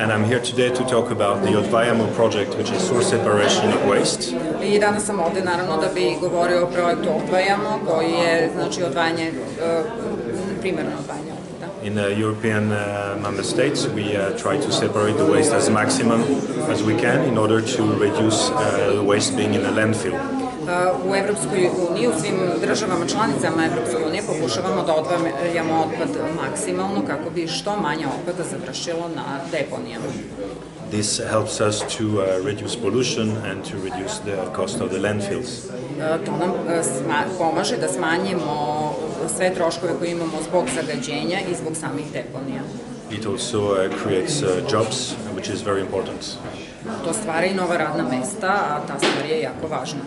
and I'm here today to talk about the Odvajamo project, which is source separation of waste. I danas sam ovde naravno da bi govorio o projektu Odvajamo, koji je znači odvajanje, uh, primjerno odvajanje. In the European uh, member states, we uh, try to separate the waste as maximum as we can in order to reduce uh, the waste being in a landfill. U Evropskoj uniji, u svim državama članicama Evropske unije pokušavamo da odvajamo otpad maksimalno kako bi što manje otpada završilo na deponijama. This helps us to uh, reduce pollution and to reduce the cost of the landfills. To nam pomaže da smanjimo sve troškove koje imamo zbog zagađenja i zbog samih deponija. It also uh, creates uh, jobs, which is very important. Тоа stvara и нова радна места, а таа ствар е јако важна.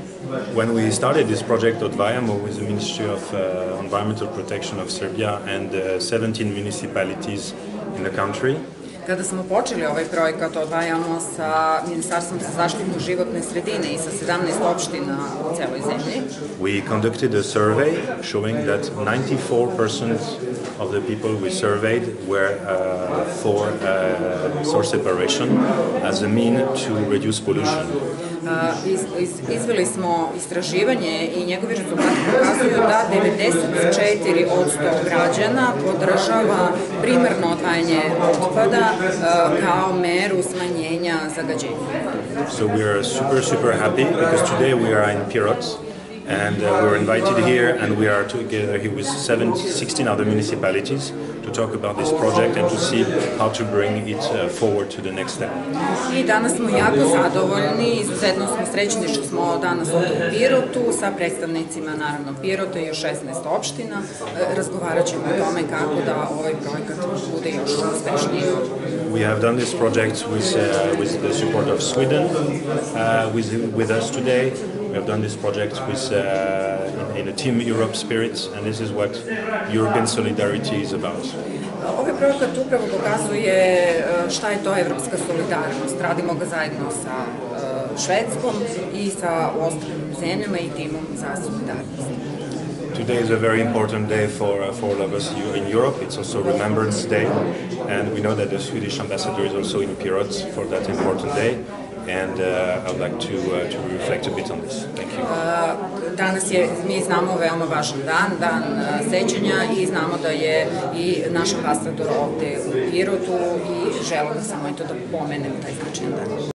When we started this project at Vajamo with the Ministry of uh, Environmental Protection of Serbia and uh, 17 municipalities in the country, Kada smo počeli ovaj projekat odvajamo sa Ministarstvom za zaštitu životne sredine i sa 17 opština u celoj zemlji. We conducted a survey showing that 94% of the people we surveyed were uh, for uh, source separation as a mean to reduce pollution. Uh, iz, iz, izveli smo istraživanje i njegovi rezultati pokazuju da 94 od 100 građana podržava primarno odvajanje otpada Uh, kao meru smanjenja zagađenja. So we are super, super happy because today we are in Pirot and uh, we were invited here and we are together here with seven, 16 other municipalities to talk about this project and to see how to bring it uh, forward to the next step. I danas smo jako zadovoljni, izuzetno smo srećni što smo danas u Pirotu sa predstavnicima naravno Pirota i još 16 opština. Razgovarat ćemo o tome kako da ovaj projekat bude još uspešniji. We have done this project with, uh, with the support of Sweden uh, with, with us today. We have done this project with, uh, in, in a Team Europe spirit, and this is what European solidarity is about. Ovaj projekat upravo pokazuje šta je to evropska solidarnost. Radimo ga zajedno sa Švedskom i sa ostalim zemljama i timom za solidarnost. Today is a very important day for, uh, for all of us in Europe. It's also Remembrance Day, and we know that the Swedish ambassador is also in Pirot for that important day. And uh, I would like to, uh, to reflect a bit on this. Thank you. Danas je, mi znamo, veoma važan dan, dan sećanja i znamo da je i naš ambasador ovde u Pirotu i želim samo eto da pomenem taj značajan dan.